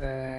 uh,